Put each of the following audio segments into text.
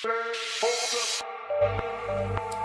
Stand for the...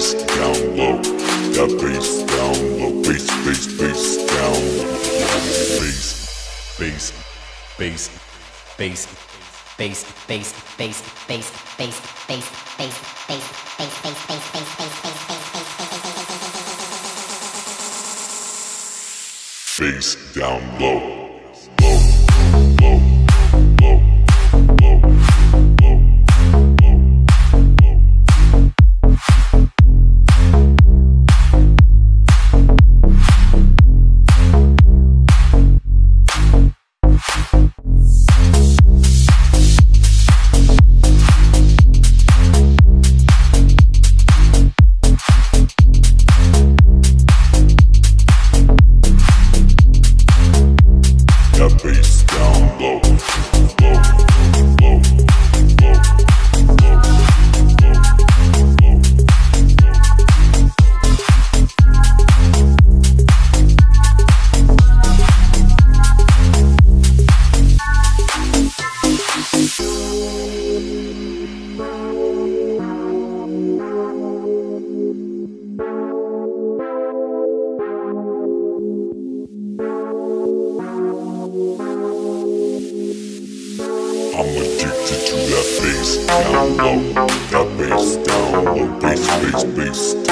bass down low. That bass down low. Bass, bass, bass down low. Bass, bass, bass, bass, bass, bass, bass, bass, bass, bass, bass, bass, bass, bass, bass, bass, bass, bass, bass. Down low. list.